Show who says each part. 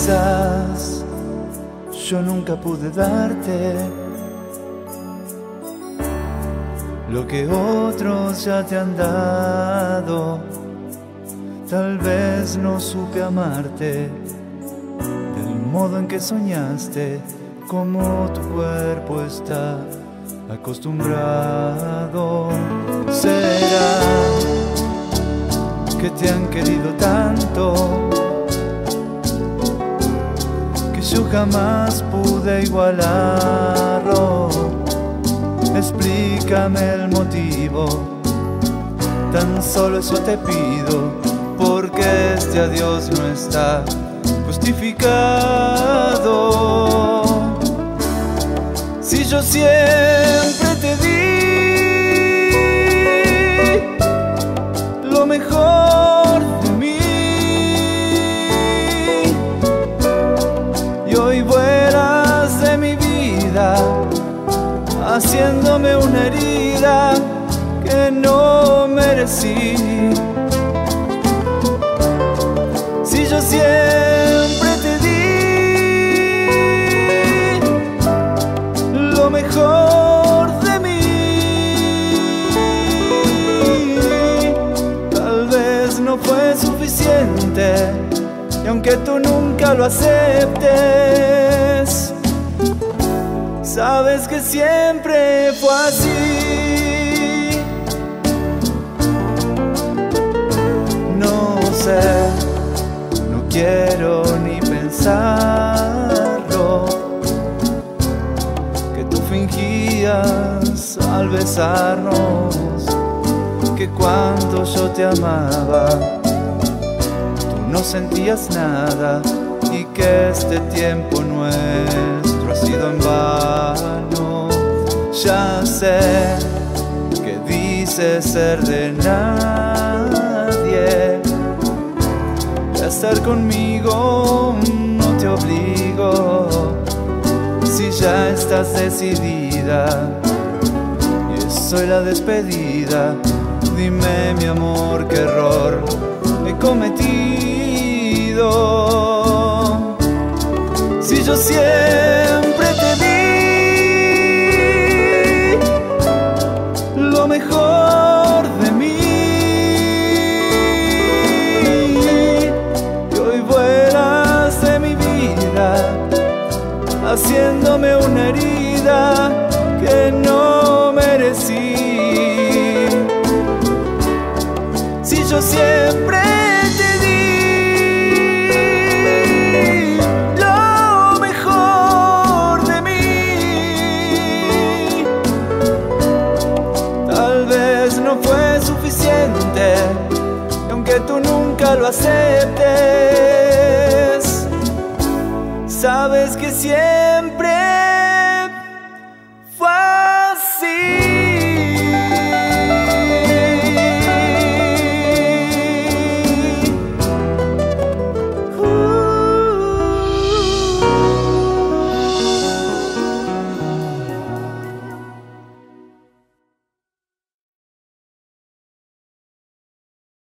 Speaker 1: Quizás yo nunca pude darte lo que otros ya te han dado. Tal vez no supe amarte del modo en que soñaste, como tu cuerpo está acostumbrado. Será que te han querido tanto yo jamás pude igualarlo. Explícame el motivo, tan solo eso te pido, porque este adiós no está justificado. Si yo siempre te di lo mejor haciéndome una herida que no merecí. Si yo siempre te di lo mejor de mí, tal vez no fue suficiente y aunque tú nunca lo aceptes, sabes que siempre fue así. No sé, no quiero ni pensarlo, que tú fingías al besarnos, que cuando yo te amaba, tú no sentías nada y que este tiempo nuestro ha sido en vano. Ya sé que dices ser de nadie, y a estar conmigo no te obligo. Si ya estás decidida y soy la despedida, dime mi amor qué error he cometido. Si yo siempre Si yo siempre te di lo mejor de mí, tal vez no fue suficiente, aunque tú nunca lo aceptes, sabes que siempre